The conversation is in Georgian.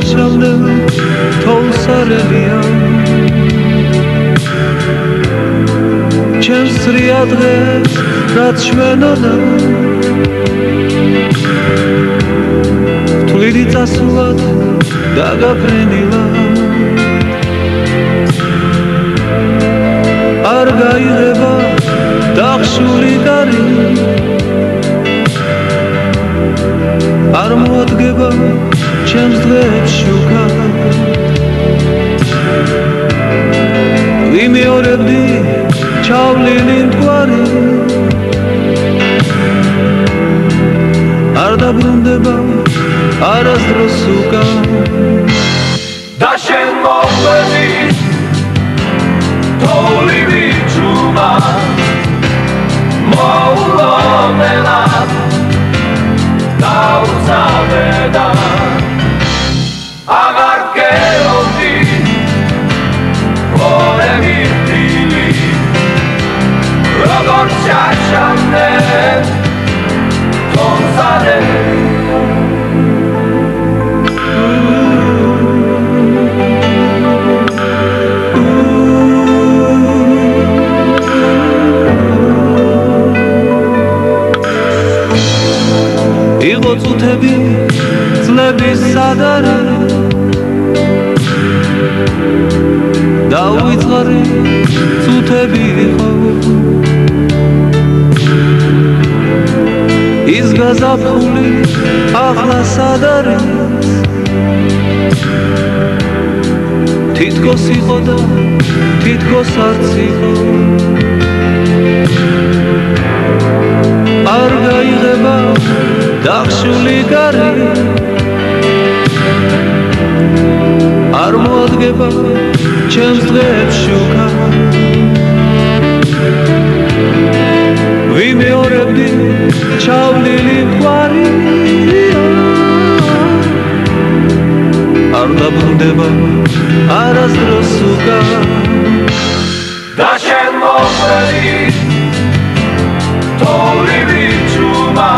ჩარჩავდა თოლსარებია ჩემს სრია დღეს რაც ჩვენოდა თვლიდი წასულად დაგაფრენილა. არ გაიღება დახშული კარი არ მოადგება ჩემს დღეებს შუქა ვიმეორებდი ჩავლილი მტკვარი. არ დაბრუნდება არასდროს უკა იყო წუთები წლების სადარი დაუიწყარი წუთები იყო. ის გაზაფხული ახლა სადარი. თითქოს იყო და თითქოს არც იყო. არ გაიღება დახშული კარი არ მოადგება ჩემს დღეებს შუქა। ვიმეორებდი ჩავლილი ყვარი არ დაბრუნდება არასდროს უკა। და შენ მოყვები თოვლივი ჩუმა